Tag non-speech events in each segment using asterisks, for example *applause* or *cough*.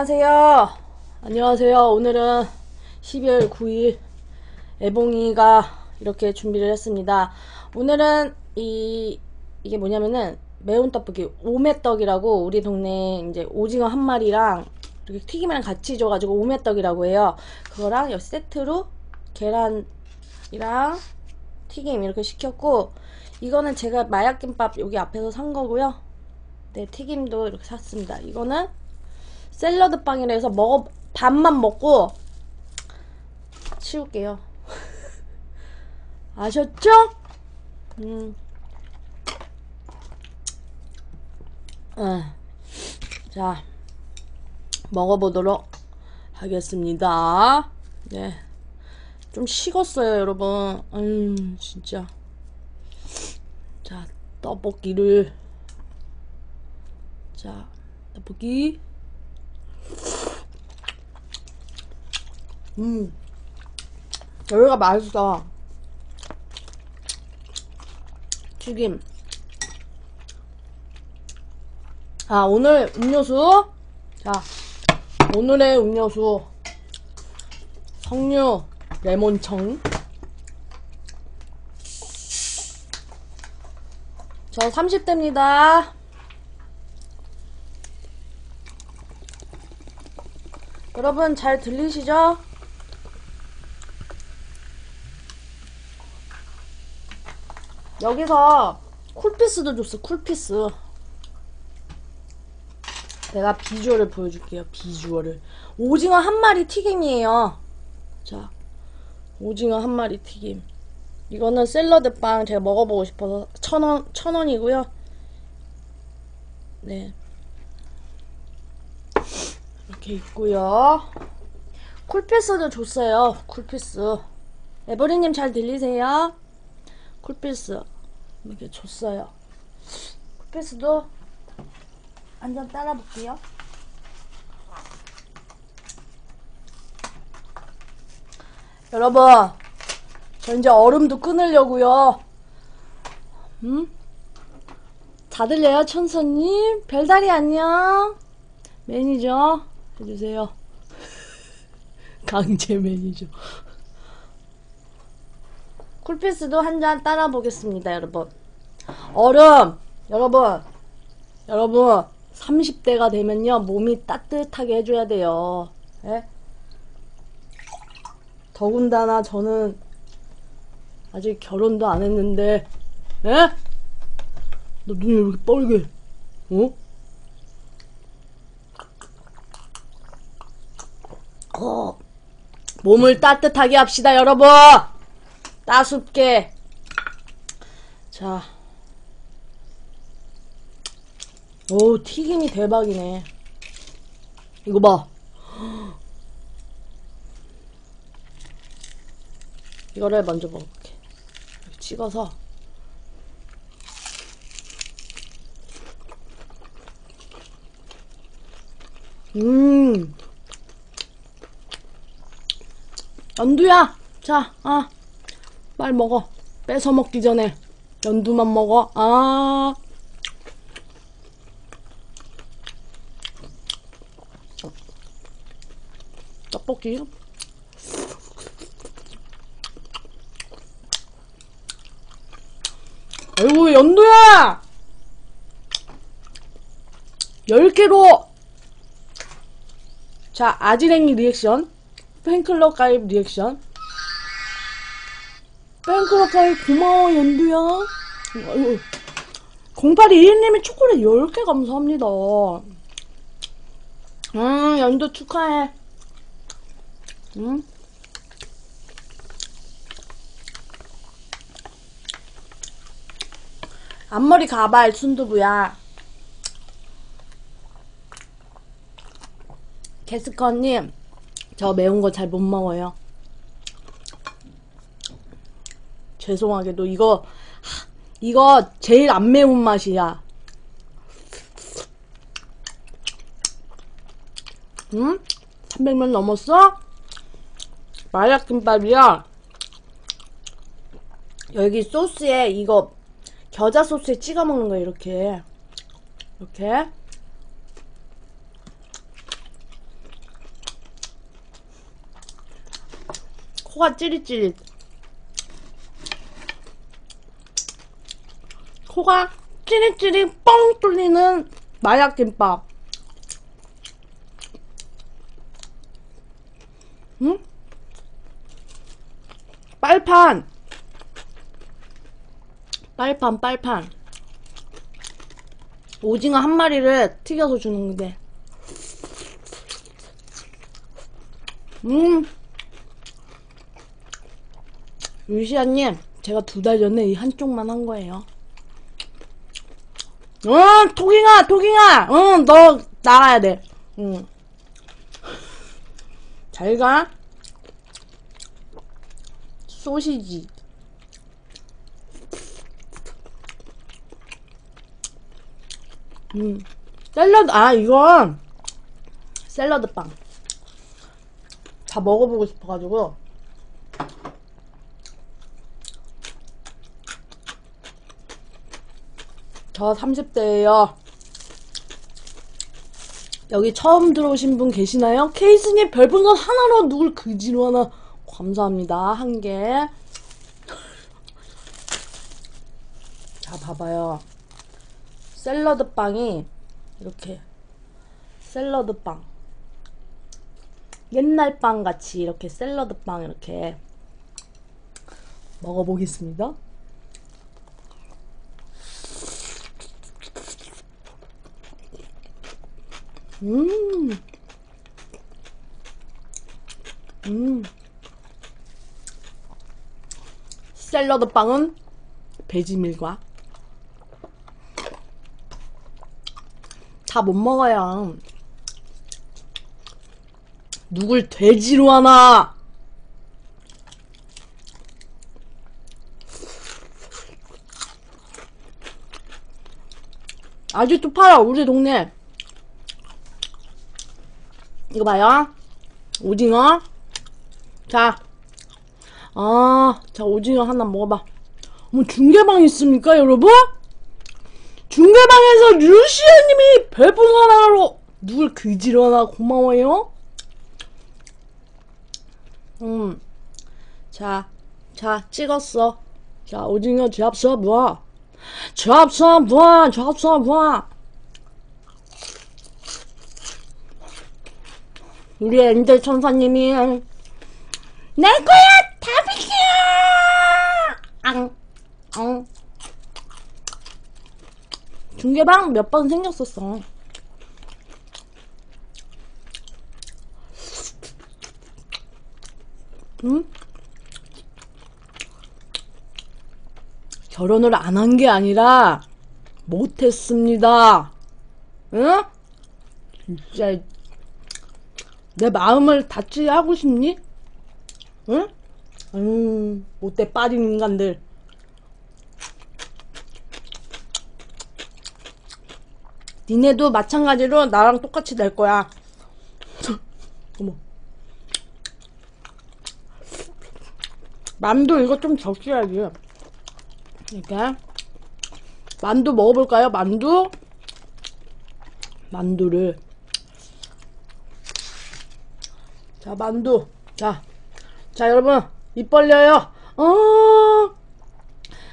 안녕하세요. 안녕하세요. 오늘은 12월 9일 애봉이가 이렇게 준비를 했습니다. 오늘은 이 이게 뭐냐면은 매운 떡볶이 오메떡이라고 우리 동네 이제 오징어 한 마리랑 이렇게 튀김이랑 같이 줘가지고 오메떡이라고 해요. 그거랑 여 세트로 계란이랑 튀김 이렇게 시켰고 이거는 제가 마약김밥 여기 앞에서 산 거고요. 네 튀김도 이렇게 샀습니다. 이거는 샐러드 빵이라 해서 먹어 밥만 먹고 치울게요. *laughs* 아셨죠? 음. 아, 자, 먹어보도록 하겠습니다. 네. 좀 식었어요, 여러분. 음, 진짜. 자, 떡볶이를. 자, 떡볶이. 음. 여기가 맛있어. 튀김. 아, 오늘 음료수. 자, 오늘의 음료수. 석류, 레몬청. 저 30대입니다. 여러분 잘 들리시죠? 여기서 쿨피스도 줬어 쿨피스. 내가 비주얼을 보여줄게요 비주얼을. 오징어 한 마리 튀김이에요. 자 오징어 한 마리 튀김. 이거는 샐러드 빵 제가 먹어보고 싶어서 천원 천원이고요. 네 이렇게 있고요. 쿨피스도 줬어요. 쿨피스. 에버리님 잘 들리세요? 쿨피스. 이렇게 줬어요. 쿨피스도 한잔 따라 볼게요. 여러분 저 이제 얼음도 끊으려고요. 음? 다 들려요 천사님? 별다리 안녕? 매니저 해주세요. 강제 매니저 쿨피스도 한 잔 따라 보겠습니다 여러분. 얼음! 여러분! 여러분! 30대가 되면요 몸이 따뜻하게 해줘야 돼요. 예? 더군다나 저는 아직 결혼도 안 했는데 예? 너 눈이 왜 이렇게 빨개? 어? 어, 몸을 따뜻하게 합시다, 여러분! 따숩게. 자. 오, 튀김이 대박이네. 이거 봐. 이거를 먼저 먹을게. 찍어서. 음. 연두야! 자, 아. 빨리 먹어. 뺏어 먹기 전에. 연두만 먹어. 아. 떡볶이. 아이고, 연두야! 10개로! 자, 아지랭이 리액션. 팬클럽 가입 리액션. 팬클럽 가입 고마워, 연두야. 아이고. 0821님이 초콜릿 10개 감사합니다. 음, 연두 축하해. 음? 앞머리 가발 순두부야. 캐스커님, 저 매운 거 잘 못 먹어요. 죄송하게도 이거 하, 이거 제일 안 매운 맛이야. 응? 300명 넘었어? 마약김밥이야. 여기 소스에 이거 겨자 소스에 찍어 먹는 거 이렇게 이렇게 코가 찌릿찌릿. 코가 찌릿찌릿 뻥 뚫리는 마약김밥. 응? 빨판. 빨판, 빨판. 오징어 한 마리를 튀겨서 주는데. 음. 유시아님, 제가 두 달 전에 이 한쪽만 한 거예요. 응, 토킹아, 토킹아! 응, 너 나가야 돼. 응. 잘 가. 소시지. 음. 샐러드, 아, 이건 샐러드 빵. 다 먹어보고 싶어가지고. 저 30대예요. 여기 처음 들어오신 분 계시나요? 케이스님 별풍선 하나로 누굴 그지로 하나 감사합니다. 한 개. 자, 봐봐요. 샐러드 빵이 이렇게 샐러드 빵. 옛날 빵 같이 이렇게 샐러드 빵 이렇게 먹어보겠습니다. 음. 음. 샐러드 빵은 베지밀과 다 못 먹어요. 누굴 돼지로 하나? 아직도 팔아 우리 동네. 이거 봐요. 오징어. 자. 아, 자, 오징어 하나 먹어봐. 뭐, 중계방 있습니까, 여러분? 중계방에서 류시아님이 별풍선 하나로 누굴 그지로 하나 고마워요. 음. 자, 자, 찍었어. 자, 오징어 잡숴 봐. 잡숴 봐, 잡숴 봐. 우리 엔젤 천사님이 내 거야 다 비켜 앙, 앙. 중계방 몇 번 생겼었어 응? 결혼을 안 한 게 아니라 못했습니다 응? 진짜 내 마음을 닫지 하고 싶니? 응? 음, 못돼 빠진 인간들. 니네도 마찬가지로 나랑 똑같이 될 거야. 어머. 만두 이거 좀 적셔야지. 이렇게. 만두 먹어볼까요? 만두? 만두를. 자, 만두. 자. 자, 여러분. 입 벌려요. 어.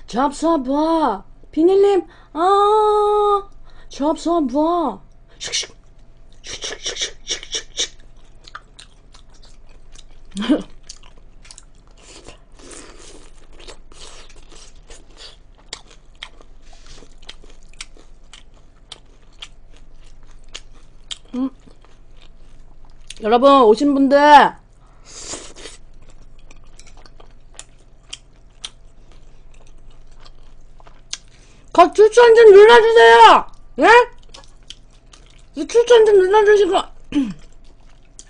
잡숴봐. 비닐님. 아. 잡숴봐. 슉슉. 슉슉슉슉슉슉 여러분 오신 분들. 거 추천 좀 눌러주세요. 예? 이 추천 좀 눌러주시고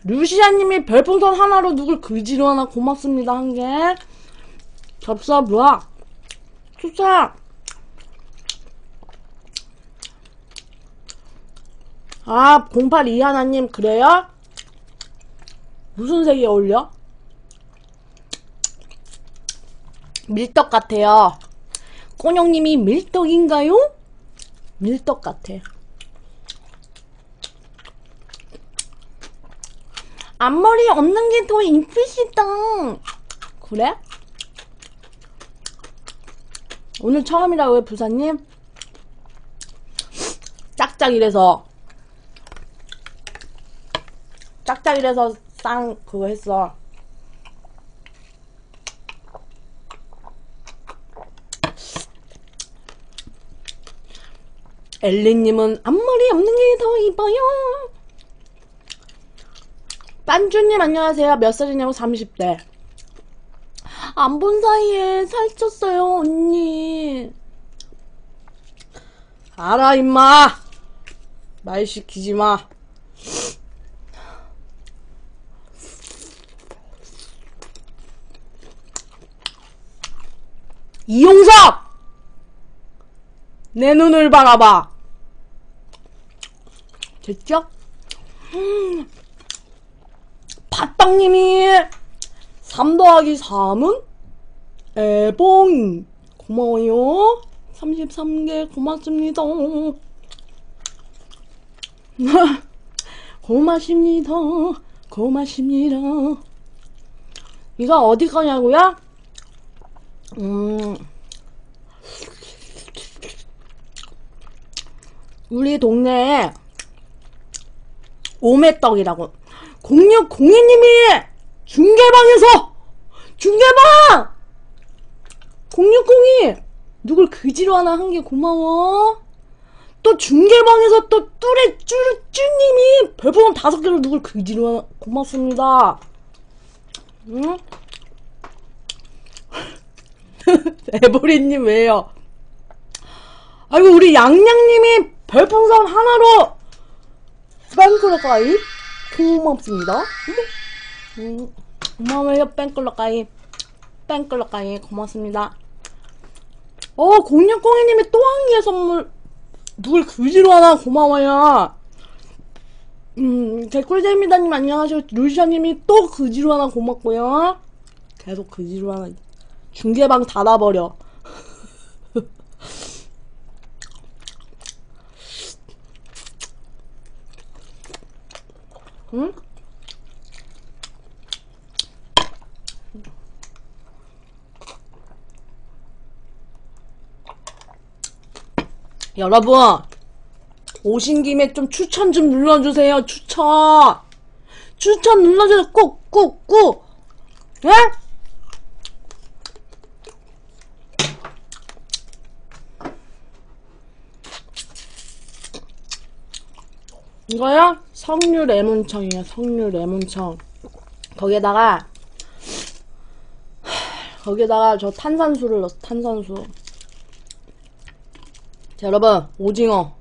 루시아님이 별풍선 하나로 누굴 그지로 하나 고맙습니다 한개. 접사 뭐야 추천 아 082 하나님 그래요? 무슨 색이 어울려? 밀떡 같아요. 꼬뇽님이 밀떡인가요? 밀떡 같아. 앞머리 없는 게 더 이쁘시다. 그래? 오늘 처음이라고요, 부사님? 짝짝이래서 짝짝이래서 쌍 그거 했어. 엘리님은 앞머리 없는 게 더 이뻐요. 빤주님 안녕하세요. 몇 살이냐고 30대. 안 본 사이에 살쪘어요, 언니. 알아, 임마. 말 시키지 마. 이용섭! 내 눈을 바라봐. 됐죠? 음. 팥빵님이 3 더하기 3은 애봉 고마워요 33개 고맙습니다 *laughs* 고맙습니다 고맙습니다 이거 어디 거냐고요? 음. 우리 동네에 오메떡이라고. 0602님이 중계방에서 중계방! 0602 누굴 그지로 하나 한 게 고마워? 또 중계방에서 또 뚜레 쭈르쭈님이 별풍선 다섯 개를 누굴 그지로 하나 고맙습니다. 응? *laughs* 에보리님 왜요? 아이고 우리 양양님이 별풍선 하나로 뺑클러가이 고맙습니다. 음, 고마워요 뺑클러가이 뺑클러가이 고맙습니다. 어 공략공이님이 또한 개의 선물 누굴 그지로 하나 고마워요. 음 개꿀잼이다님 안녕하세요. 루시아님이 또 그지로 하나 고맙고요. 계속 그지로 하나 중계방 닫아버려. 응? 여러분 오신 김에 좀 추천 좀 눌러주세요 추천 추천 눌러주세요 꾹꾹꾹 예? 이거요? 석류 레몬청이에요. 석류 레몬청. 거기에다가 *sighs* 거기에다가 저 탄산수를 넣었어. 탄산수. 자, 여러분 오징어.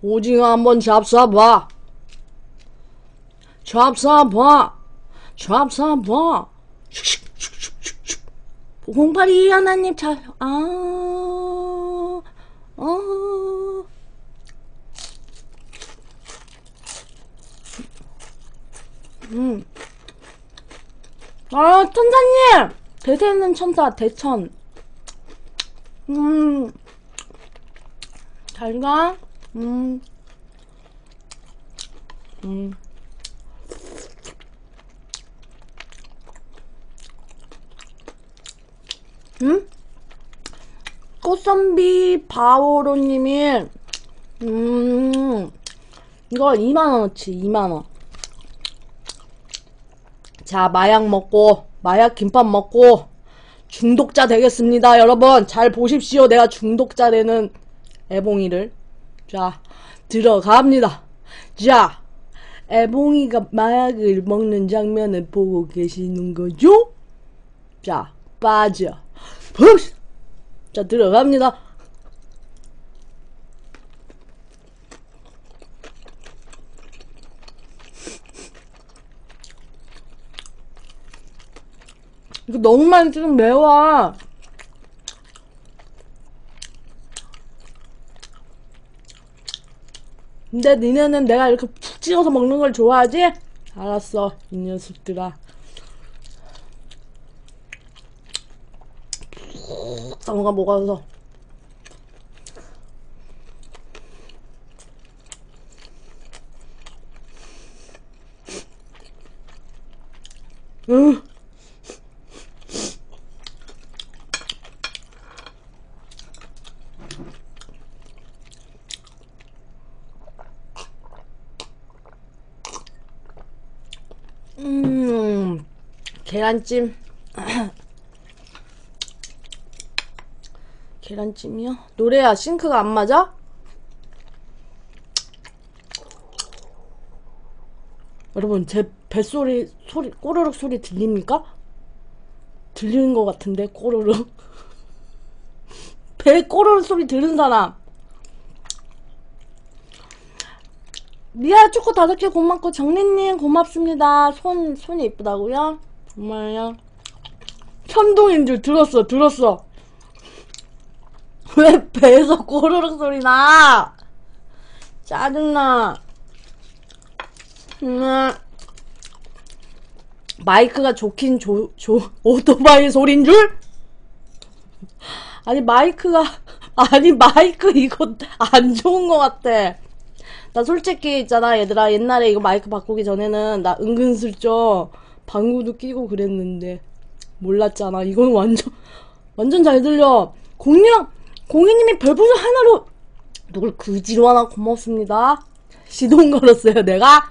오징어 한번 잡숴봐. 잡숴봐. 잡숴봐. 공파리 하나님 잘, 아, 어. 음. 아, 천사님! 대세는 천사, 대천. 음. 잘 가. 음. 음. 음? 꽃선비 바오로님이, 음, 이거 2만원어치, 2만원. 자, 마약 먹고, 마약 김밥 먹고, 중독자 되겠습니다. 여러분, 잘 보십시오. 내가 중독자 되는 애봉이를. 자, 들어갑니다. 자, 애봉이가 마약을 먹는 장면을 보고 계시는 거죠? 자, 빠져. 자, 들어갑니다. 이거 너무 많이 찍으면 매워. 근데 니네는 내가 이렇게 푹 찍어서 먹는 걸 좋아하지? 알았어, 이 녀석들아. 푹 담가 먹어서. 응. 음, 계란찜. *clears throat* 계란찜이요? 노래야, 싱크가 안 맞아? 여러분, 제 뱃소리, 소리, 꼬르륵 소리 들립니까? 들리는 것 같은데, 꼬르륵. *laughs* 배 꼬르륵 소리 들은 사람. 미아 초코 다섯 개 고맙고 정리님 고맙습니다. 손 손이 이쁘다고요? 정말요? 현동인 줄 들었어 들었어. *laughs* 왜 배에서 꼬르륵 소리 나? 짜증나. 음, 마이크가 좋긴 조, 조, 오토바이 소린 줄? 아니 마이크가 *laughs* 아니 마이크 이거 안 좋은 것 같아. 나 솔직히 있잖아 얘들아 옛날에 이거 마이크 바꾸기 전에는 나 은근슬쩍 방구도 끼고 그랬는데 몰랐잖아. 이건 완전 완전 잘 들려. 공이랑 공이님이 별풍선 하나로 누굴 그지로 하나 고맙습니다. 시동 걸었어요 내가.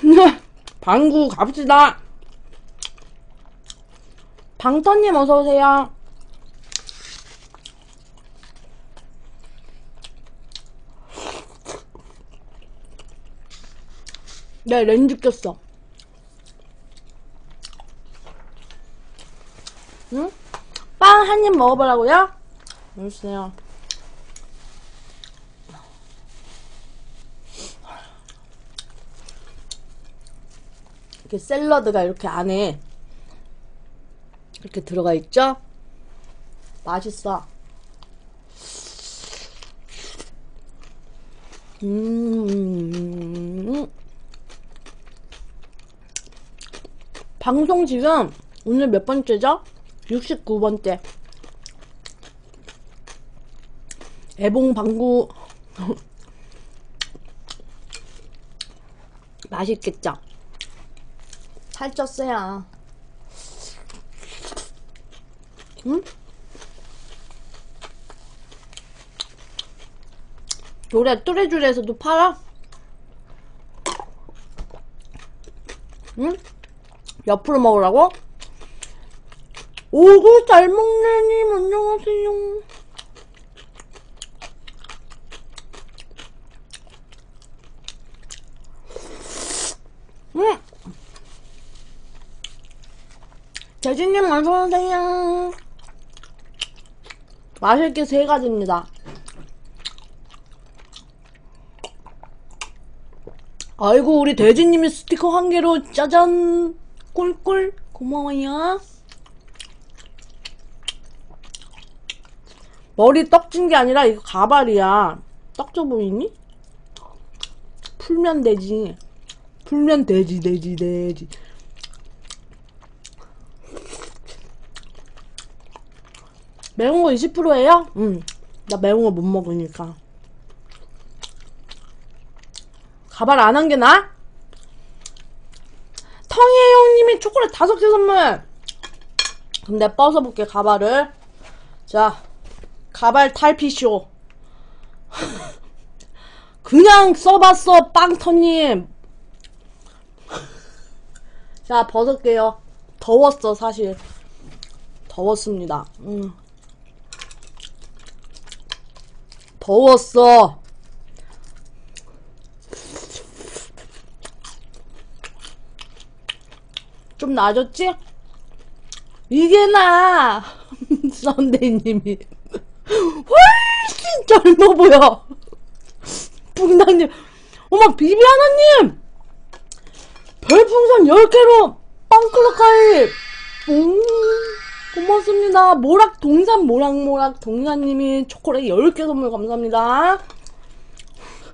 *laughs* 방구 갑시다. 방터님 어서오세요. 네, 렌즈 꼈어. 응? 빵 한 입 먹어보라고요? 알았어요. 이렇게 샐러드가 이렇게 안에 이렇게 들어가 있죠? 맛있어. 음. 방송 지금 오늘 몇 번째죠? 69번째. 애봉 방구 *laughs* 맛있겠죠? 살쪘어요. 응? 요래 뚜레쥬레에서도 팔아? 응? 옆으로 먹으라고? 오구 잘 먹네님 안녕하세요. 응 재진님 어서오세요. 마실 게세 가지입니다. 아이고 우리 대지님이 스티커 한 개로 짜잔 꿀꿀 고마워요. 머리 떡진 게 아니라 이거 가발이야. 떡져 보이니? 풀면 되지. 풀면 되지 되지 되지. 매운 거 20%예요? 응. 나 매운 거 못 먹으니까. 가발 안 한 게 나아? 텅이의 형님이 초콜릿 다섯 개 선물! 근데 벗어볼게, 가발을. 자, 가발 탈피쇼. *laughs* 그냥 써봤어, 빵터님. 자, 벗을게요. 더웠어, 사실. 더웠습니다. 음. 더웠어. 좀 나아졌지? 이게 나! *laughs* 썬데이님이. 훨씬 젊어 보여! 붕당님. 어머, 비비하나님! 별풍선 10개로 빵클럽 가입! 음. 고맙습니다. 모락 동산 모락모락 동산님이 초콜릿 10개 선물 감사합니다.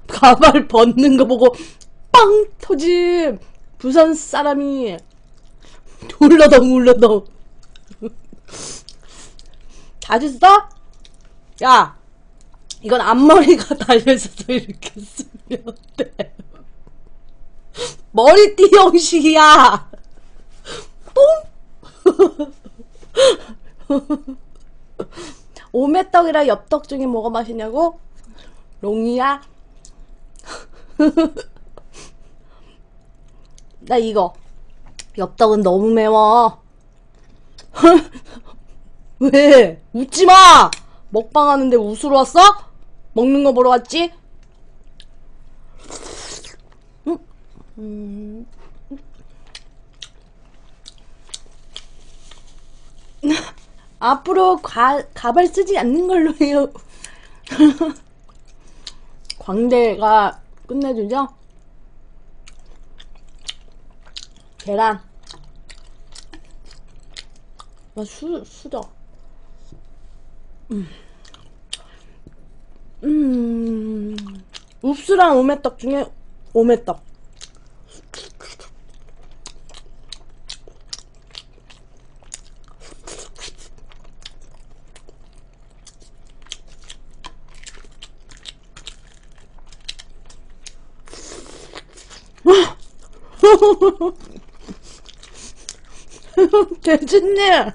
가발 벗는 거 보고 빵 터짐. 부산 사람이 울러덩 울러덩. 다 됐어? 야, 이건 앞머리가 달려있어서 이렇게 쓰면 돼. 머리띠 형식이야. 뽕! 오메떡이랑 엽떡 중에 뭐가 맛있냐고? 롱이야? 나 이거. 엽떡은 너무 매워. *laughs* 왜? 웃지 마! 먹방 하는데 웃으러 왔어? 먹는 거 보러 왔지? 음. *laughs* 음. 앞으로 가, 가발 쓰지 않는 걸로 해요. *laughs* 광대가 끝내주죠? 계란. 아, 수, 수저. 음. 음. 읍수랑 오메떡 중에 오메떡. *laughs* 대진님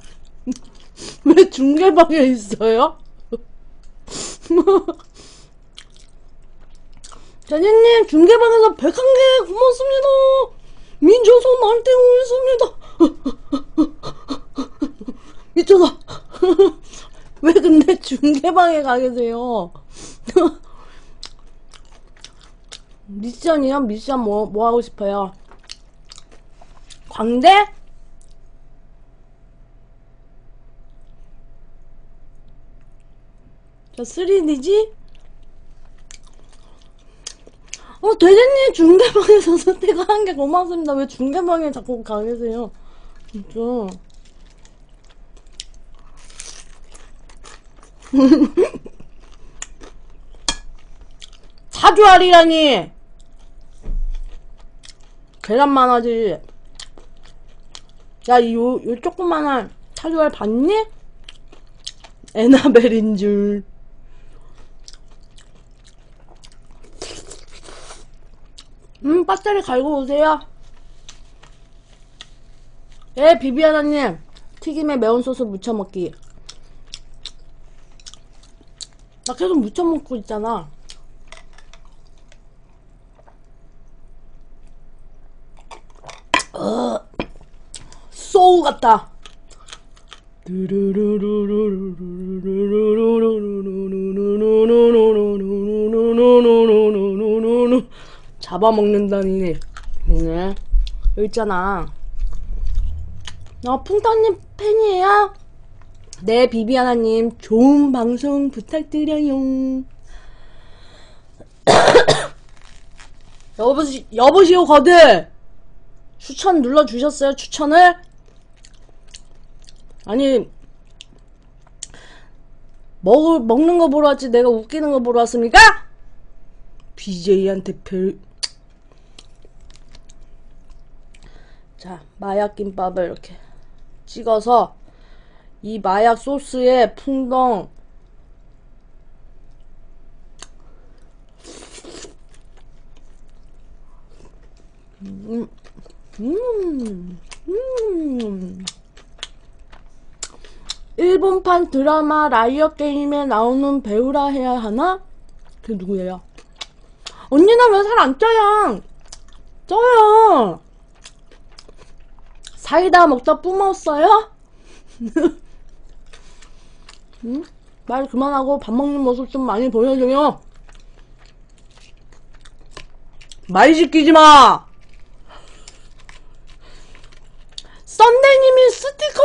왜 중계방에 있어요? *laughs* 대진님 중계방에서 101개 고맙습니다 민초소 말대고 있습니다 *laughs* 미쳐서 왜 근데 중계방에 가 계세요 미션이요? 미션 뭐, 뭐 하고 싶어요? 광대? 3D지? 어, 대장님 중계방에서 선택한 게 고맙습니다. 왜 중계방에 자꾸 가 계세요? 진짜. *laughs* 사주알이라니! 계란만 하지. 야, 이 요, 요 조그만한 사주알 봤니? 에나벨인 줄. 음, 빠짜리 갈고 오세요. 예, 비비아나님. 튀김에 매운 소스 무쳐 먹기. 나 계속 무쳐 먹고 있잖아. 어, 소우 같다. 잡아먹는다니. 네. 있잖아. 나 풍타님 팬이에요? 네, 비비아나님. 좋은 방송 부탁드려요. *coughs* 여보시, 여보시오, 거들! 추천 눌러주셨어요, 추천을? 아니, 먹, 먹는 거 보러 왔지, 내가 웃기는 거 보러 왔습니까? BJ한테 별, 자, 마약 김밥을 이렇게 찍어서 이 마약 소스에 풍덩 음, 음, 음. 일본판 드라마 라이어 게임에 나오는 배우라 해야 하나? 그 누구예요? 언니는 왜살 안 쪄요? 쪄요. 사이다 먹다 뿜었어요? *laughs* 응? 말 그만하고 밥 먹는 모습 좀 많이 보여줘요. 말 시키지 마! 썬데님이 스티커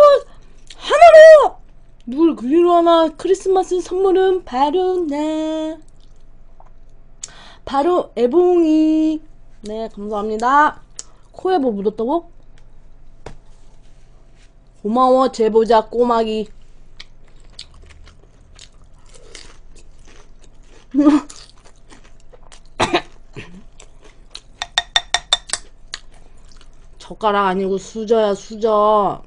하나로! 누굴 그리로 하나 크리스마스 선물은 바로 나. 바로 애봉이. 네, 감사합니다. 코에 뭐 묻었다고? 고마워, 제보자 꼬마기. *laughs* 젓가락 아니고 수저야, 수저.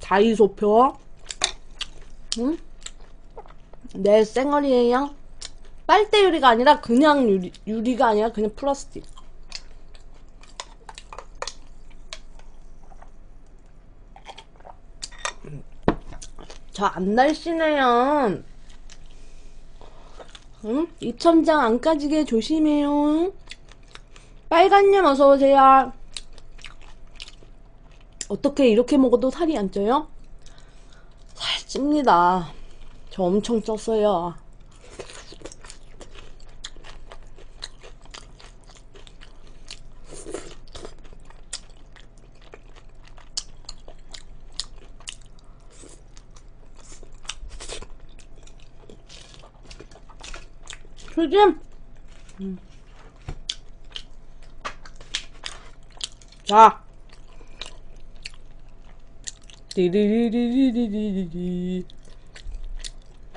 다이소표. 응? 내 쌩얼이에요. 빨대 유리가 아니라 그냥 유리, 유리가 아니라 그냥 플라스틱. 저 안 날씬해요. 응? 입천장 안 까지게 조심해요. 빨간님 어서오세요. 어떻게 이렇게 먹어도 살이 안 쪄요? 살찝니다. 저 엄청 쪘어요. 튀김! 음. 자. 디디디디디디디디.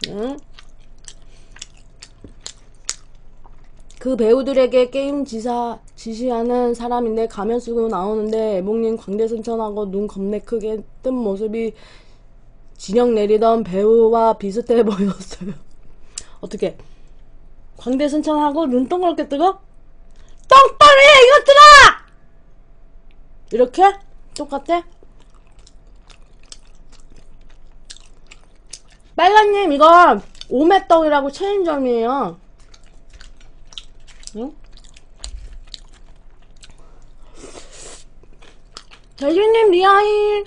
응? 그 배우들에게 게임 지사, 지시하는 사람인데 가면 쓰고 나오는데 애봉님 광대선천하고 눈 겁내 크게 뜬 모습이 진영 내리던 배우와 비슷해 *laughs* 보였어요. 어떻게? 광대선천하고 눈 동그랗게 뜨고 똥파리 이것들아! 이렇게? 똑같아? 빨간님 이거 오메떡이라고 체인점이에요 응? 대리님 리아인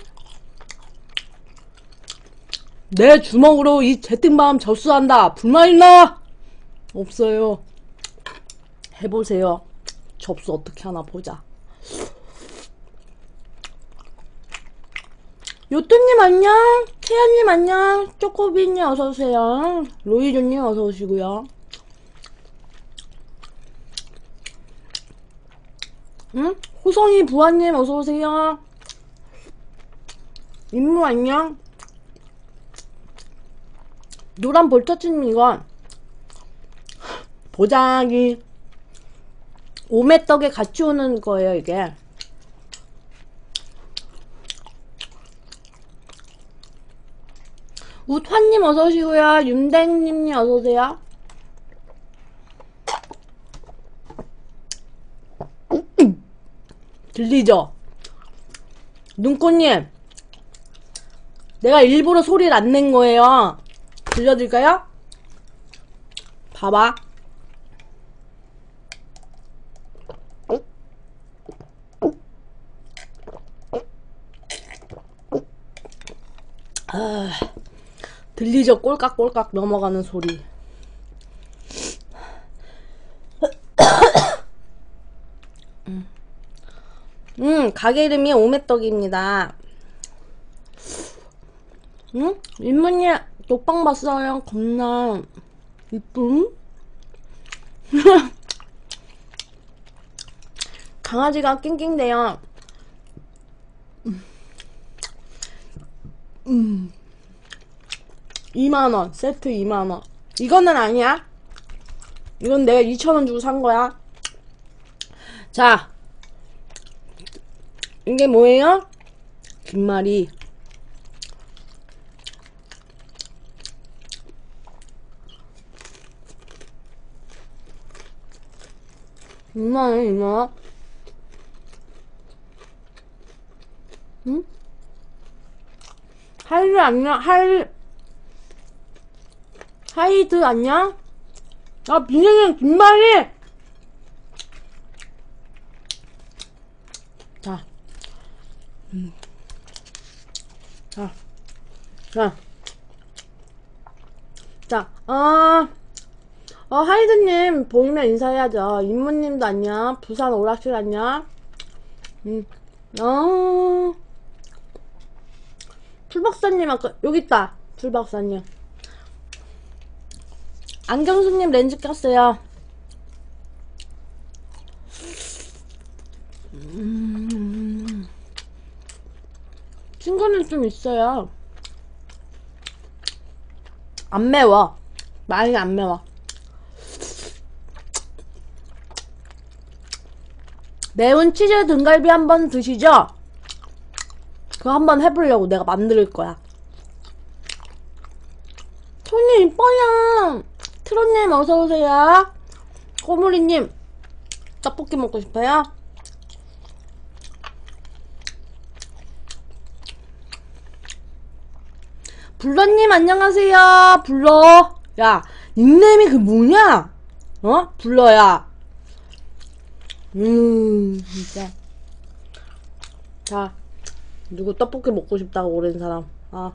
내 주먹으로 이 제등밤 접수한다 불만 있나? 없어요. 해보세요. 접수 어떻게 하나 보자. 요토님 안녕. 태연님 안녕. 쪼꼬비님 어서오세요. 로이조님 어서오시고요. 응? 호성이 부하님 어서오세요. 임무 안녕. 노란 볼터치님 이건 보자기 오메떡에 같이 오는 거예요 이게. 우환님 어서오시고요. 윤댕님 어서오세요. 들리죠? 눈꽃님 내가 일부러 소리를 안 낸 거예요. 들려드릴까요? 봐봐 아, 들리죠? 꼴깍꼴깍 넘어가는 소리. 음, 가게 이름이 오메떡입니다. 응? 인문이 녹방 봤어요. 겁나 이쁨? *laughs* 강아지가 낑낑대요. 음. 2만원. 세트 2만원. 이거는 아니야. 이건 내가 2천원 주고 산 거야. 자. 이게 뭐예요? 김말이. 얼마야, 이거? 응? 하이드 안녕, 하이, 하이드 안녕? 아, 민영이 김말이! 자. 음. 자. 자. 자, 어, 어, 하이드님, 보이면 인사해야죠. 임무님도 안녕. 부산 오락실 안녕. 음, 어, 풀 박사님 아까, 여기 있다. 풀박사님. 안경수님 렌즈 꼈어요. 음, 친구는 좀 있어요. 안 매워. 많이 안 매워. 매운 치즈 등갈비 한번 드시죠? 그거 한번 해보려고 내가 만들 거야. 손이 이뻐요. 트롯님 어서오세요. 꼬물이님 떡볶이 먹고 싶어요? 블러님 안녕하세요. 블러. 야, 닉네임이 그 뭐냐? 어? 불러야. 음, 진짜. 자, 누구 떡볶이 먹고 싶다고 오랜 사람. 아,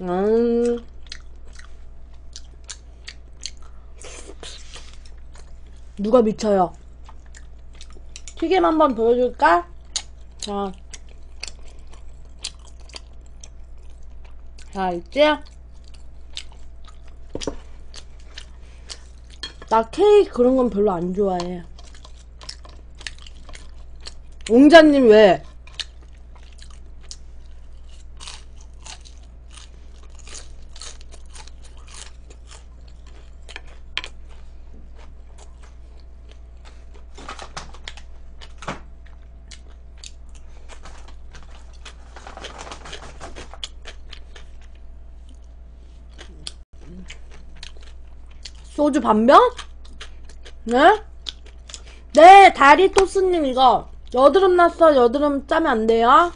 음. 누가 미쳐요? 튀김 한번 보여줄까? 자. 자, 있지? 나 케이크 그런 건 별로 안 좋아해. 옹자님 왜? 소주 반병? 네? 네, 다리 토스님 이거 여드름 났어. 여드름 짜면 안 돼요.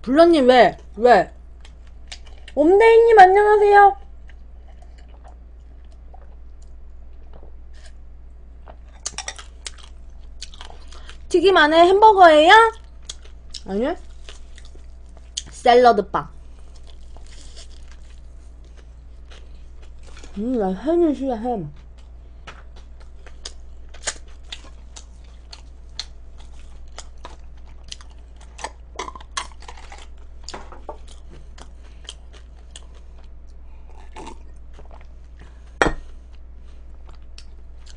블러님 왜? 왜? 옴데이님 안녕하세요. 튀김 안에 햄버거예요? 아니요. 샐러드 빵. 음, 나 햄이 싫어, 햄.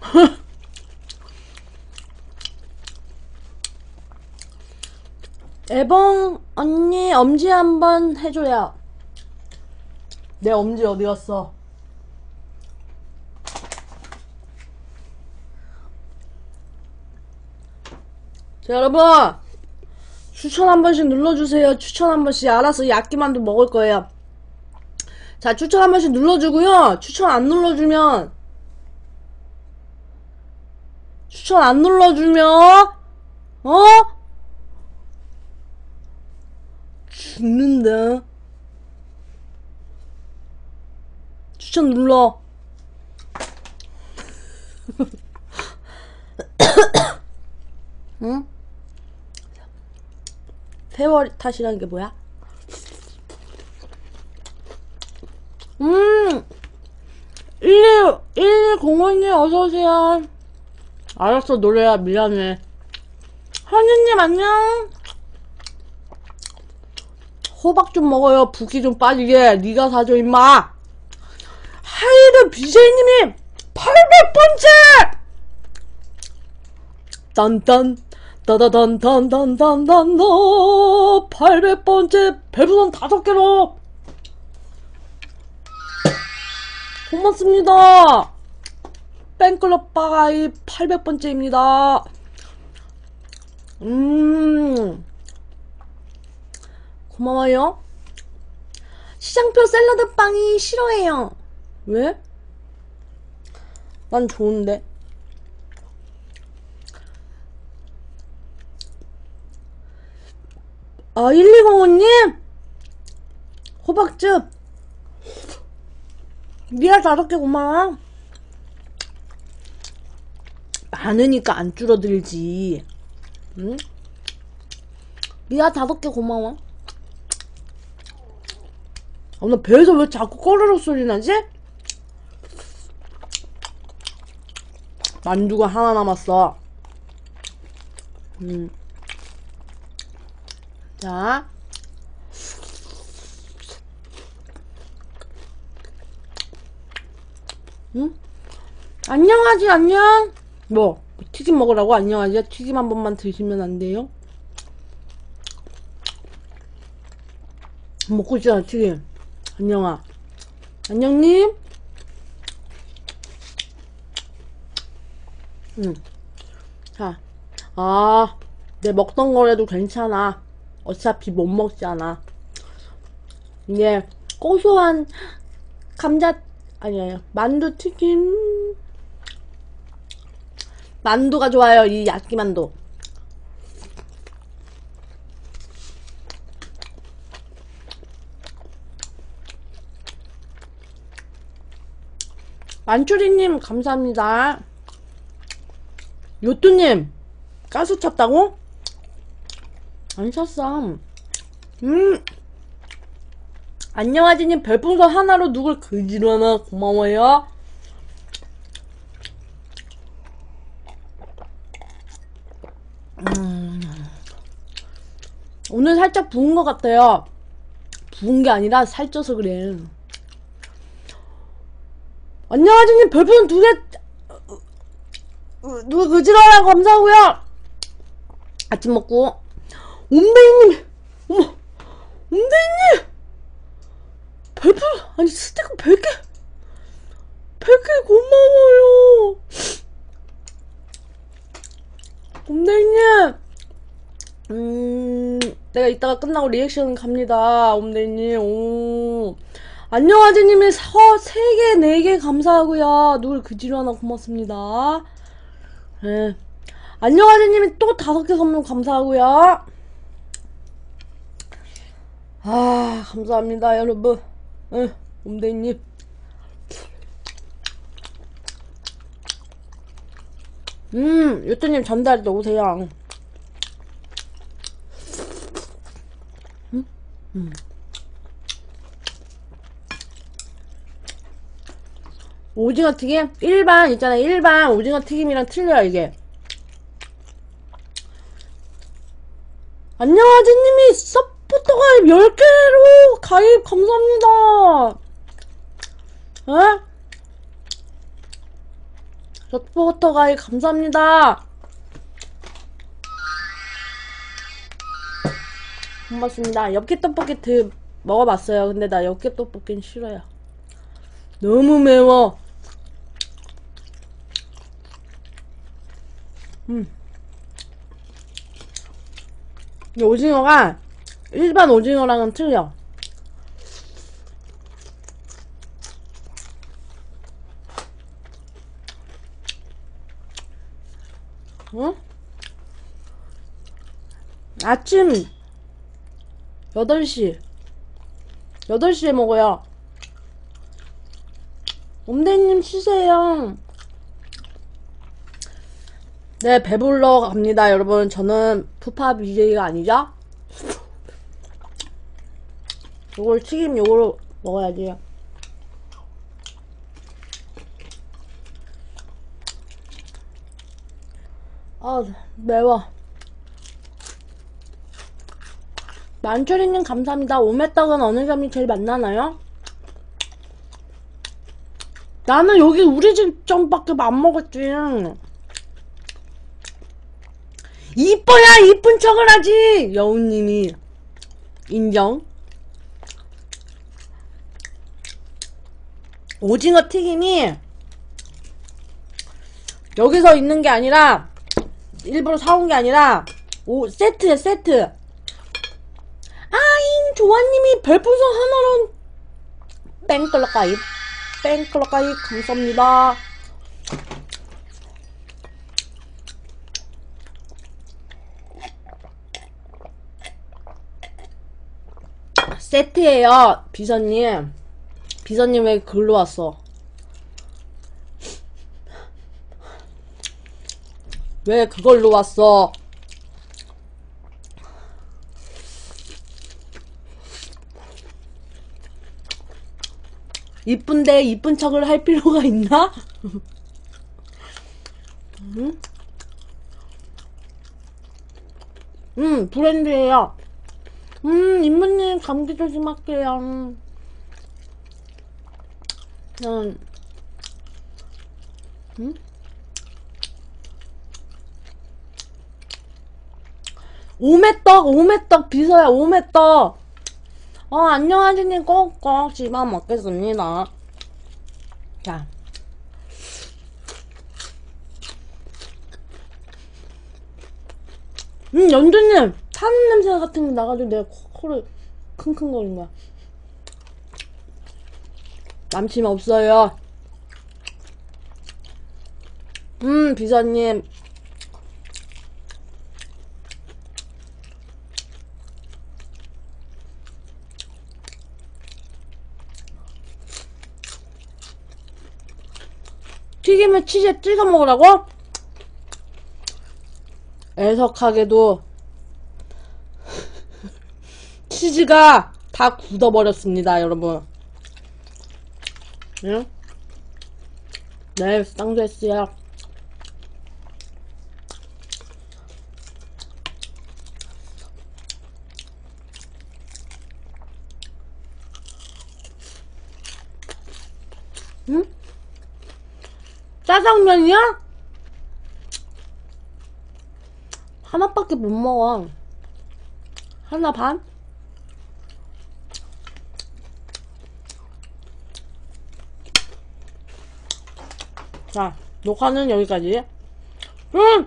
*laughs* 애봉 언니 엄지 한번 해줘요. 내 엄지 어디 갔어? 자 여러분 추천 한 번씩 눌러주세요. 추천 한 번씩 알아서 야끼만두 먹을 거예요. 자 추천 한 번씩 눌러주고요. 추천 안 눌러주면 추천 안 눌러주면 어? 죽는다. 추천 눌러. *laughs* 응? 세월 탓이라는 게 뭐야? 음! 11, 1105님 어서오세요. 알았어, 노래야. 미안해. 하느님, 안녕. 호박 좀 먹어요. 붓기 좀 빠지게. 네가 사줘, 임마. 하이드 BJ님이 800번째! 딴딴 따다단단단단단단 800번째 별풍선 5개로. 고맙습니다. 팬클럽 바가이 800번째입니다. 음 고마워요. 시장표 샐러드 빵이 싫어해요. 왜? 난 좋은데 아, 1205님! 호박즙! 미라 다섯 개 고마워. 많으니까 안 줄어들지. 응? 미라 다섯 개 고마워. 아, 나 배에서 왜 자꾸 꺼르륵 소리 나지? 만두가 하나 남았어. 음. 자. 응? 안녕하지, 안녕. 뭐, 튀김 먹으라고 안녕하지? 튀김 한 번만 드시면 안 돼요? 먹고 싶잖아, 튀김. 안녕아. 안녕님? 응. 자. 아, 내 먹던 거라도 괜찮아. 어차피 못 먹잖아. 이게 고소한 감자 아니 에요 만두튀김. 만두가 좋아요 이 야끼만두. 만추리님 감사합니다. 요뚜님 가스 찼다고? 안 찼어. 음. 안녕하지님 별풍선 하나로 누굴 그지로 하나 고마워요. 음. 오늘 살짝 부은 것 같아요. 부은 게 아니라 살쪄서 그래. 안녕하지님 별풍선 두 개, 어, 누가 그지러라 감사하고요. 아침 먹고. 옴베이님, 어머, 옴베이님! 별풍, 아니, 스티커 100개, 100개 고마워요. 옴데이님, 음, 내가 이따가 끝나고 리액션 갑니다. 옴데이님, 오. 안녕하지님이 서, 3개, 4개 감사하고요. 누굴 그지로 하나 고맙습니다. 네. 안녕하지님이 또 5개 선물 감사하고요. 아, 감사합니다, 여러분. 예, 옴데이님. 음, 요토님 전달 도 오세요. 음, 음. 오징어 튀김? 일반 있잖아 일반 오징어 튀김이랑 틀려요 이게 안녕하지님이 서포터 가입 10개로 가입 감사합니다. 에? 서포터 가입 감사합니다. 고맙습니다. 엽기 떡볶이 드 먹어봤어요. 근데 나 엽기 떡볶이는 싫어요. 너무 매워. 음. 이 오징어가 일반 오징어랑은 틀려. 응? 아침 8시 8시에 먹어요. 옴대님 쉬세요. 네, 배불러 갑니다, 여러분. 저는 푸파 BJ가 아니죠? 요걸 튀김 요거로 먹어야지. 아, 매워. 만철이님 감사합니다. 오메떡은 어느 점이 제일 맛나나요? 나는 여기 우리 집 점밖에 안 먹었지. 이뻐야 이쁜 척을 하지 여우님이 인정 오징어 튀김이 여기서 있는 게 아니라 일부러 사온 게 아니라 오 세트에 세트. 아잉 조아님이 별풍선 하나로 뺑클럭 가입 뺑클럭 가입 감사합니다. 세트예요 비서님 비서님 왜 글로 왔어 왜 그걸로 왔어 이쁜데 이쁜 척을 할 필요가 있나? *laughs* 음? 음, 브랜드예요. 음, 이모님 감기 조심할게요. 음. 음? 오메떡, 오메떡, 비서야, 오메떡. 어, 안녕하시니 꼭꼭 씹어 먹겠습니다. 자. 음, 연두님! 타는 냄새 같은 게 나가지고 내가 코, 코를 킁킁거린 거야. 남친 없어요. 음, 비서님. 튀김을 치즈에 찍어 먹으라고? 애석하게도 *laughs* 치즈가 다 굳어버렸습니다, 여러분. 응? 네, 쌍됐어요. 응? 짜장면이야? 하나밖에 못 먹어. 하나 반? 자, 녹화는 여기까지. 응!